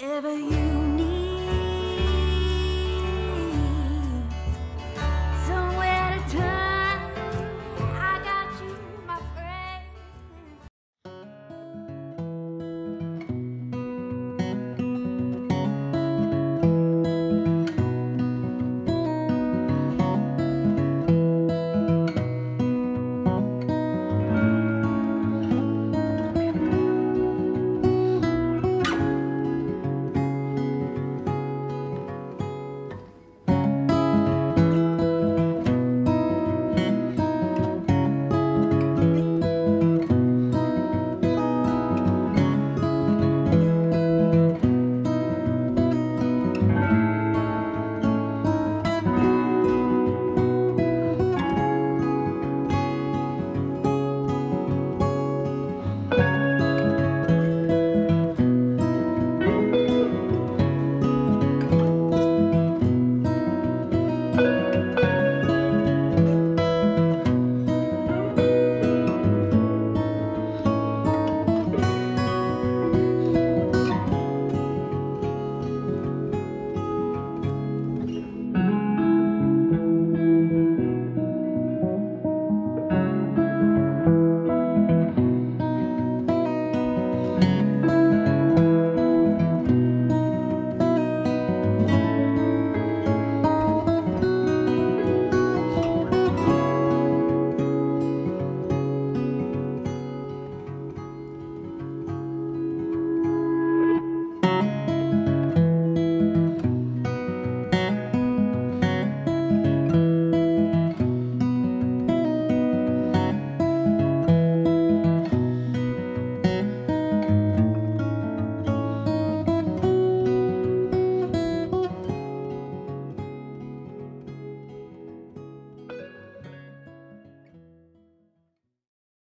Ever you